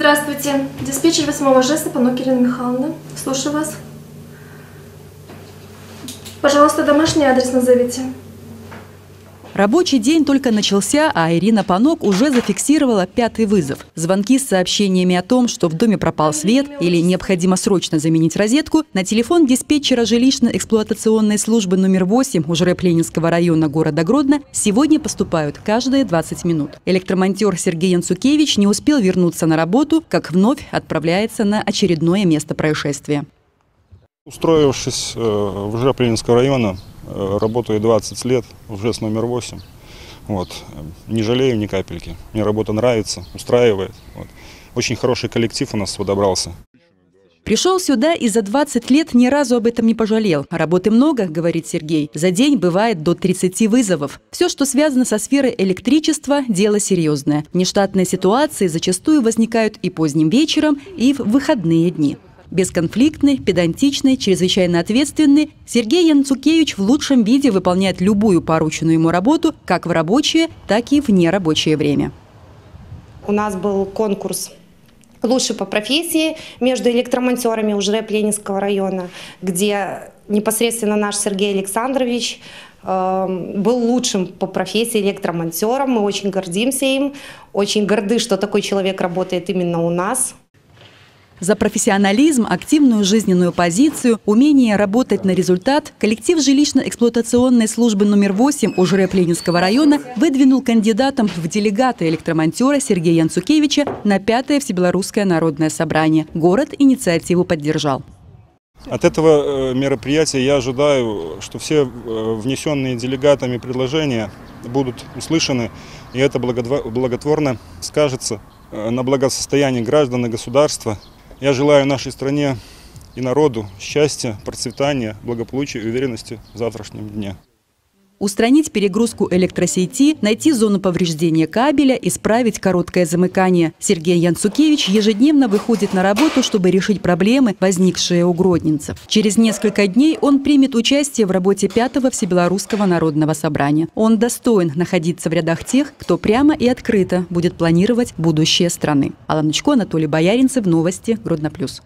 Здравствуйте. Диспетчер 8 ЖЭСа Панук Ирина Михайловна. Слушаю вас. Пожалуйста, домашний адрес назовите. Рабочий день только начался, а Ирина Панок уже зафиксировала пятый вызов. Звонки с сообщениями о том, что в доме пропал свет или необходимо срочно заменить розетку, на телефон диспетчера жилищно-эксплуатационной службы номер 8 УЖРЭП Ленинского района города Гродно сегодня поступают каждые 20 минут. Электромонтер Сергей Янцукевич не успел вернуться на работу, как вновь отправляется на очередное место происшествия. Устроившись э, в ЖЭП Ленинского района, работаю 20 лет, уже с номер 8. Вот. Не жалею ни капельки. Мне работа нравится, устраивает. Вот. Очень хороший коллектив у нас подобрался. Пришел сюда и за 20 лет ни разу об этом не пожалел. Работы много, говорит Сергей. За день бывает до 30 вызовов. Все, что связано со сферой электричества, дело серьезное. Нештатные ситуации зачастую возникают и поздним вечером, и в выходные дни. Бесконфликтный, педантичный, чрезвычайно ответственный, Сергей Янцукевич в лучшем виде выполняет любую порученную ему работу как в рабочее, так и в нерабочее время. У нас был конкурс лучший по профессии между электромонтерами УЖРЭП Ленинского района, где непосредственно наш Сергей Александрович э, был лучшим по профессии электромонтером. Мы очень гордимся им, очень горды, что такой человек работает именно у нас. За профессионализм, активную жизненную позицию, умение работать на результат коллектив жилищно-эксплуатационной службы номер 8 УЖРЭП Ленинского района выдвинул кандидатом в делегаты электромонтера Сергея Янцукевича на пятое Всебелорусское народное собрание. Город инициативу поддержал. От этого э, мероприятия я ожидаю, что все э, внесенные делегатами предложения будут услышаны, и это благотворно скажется э, на благосостоянии граждан и государства. Я желаю нашей стране и народу счастья, процветания, благополучия и уверенности в завтрашнем дне. Устранить перегрузку электросети, найти зону повреждения кабеля, исправить короткое замыкание. Сергей Янцукевич ежедневно выходит на работу, чтобы решить проблемы, возникшие у гродненцев. Через несколько дней он примет участие в работе пятого Всебелорусского народного собрания. Он достоин находиться в рядах тех, кто прямо и открыто будет планировать будущее страны. Алла Нучко, Анатолий Бояринцев, Новости, Гродно Плюс.